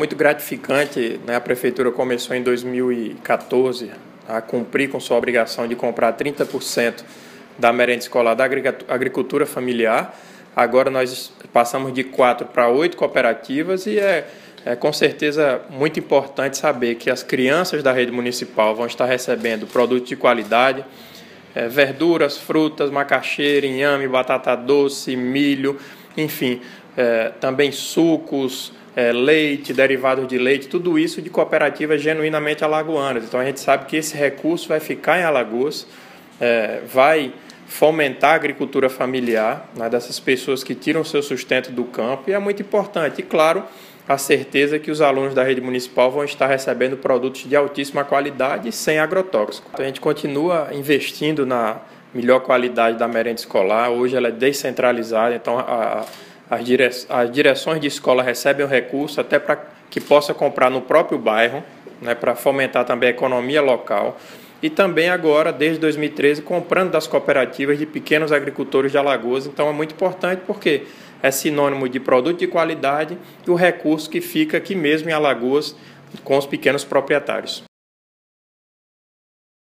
muito gratificante. Né? A prefeitura começou em 2014 a cumprir com sua obrigação de comprar 30% da merenda escolar da agricultura familiar. Agora nós passamos de quatro para oito cooperativas e é, é com certeza muito importante saber que as crianças da rede municipal vão estar recebendo produtos de qualidade, é, verduras, frutas, macaxeira, inhame, batata doce, milho, enfim, é, também sucos, é, leite, derivados de leite, tudo isso de cooperativas genuinamente alagoanas. Então a gente sabe que esse recurso vai ficar em Alagoas, é, vai fomentar a agricultura familiar né, dessas pessoas que tiram seu sustento do campo e é muito importante. E claro, a certeza que os alunos da rede municipal vão estar recebendo produtos de altíssima qualidade sem agrotóxico. Então a gente continua investindo na melhor qualidade da merenda escolar. Hoje ela é descentralizada, então a, as, dire... as direções de escola recebem o recurso até para que possa comprar no próprio bairro, né, para fomentar também a economia local. E também agora, desde 2013, comprando das cooperativas de pequenos agricultores de Alagoas. Então é muito importante porque é sinônimo de produto de qualidade e o recurso que fica aqui mesmo em Alagoas com os pequenos proprietários.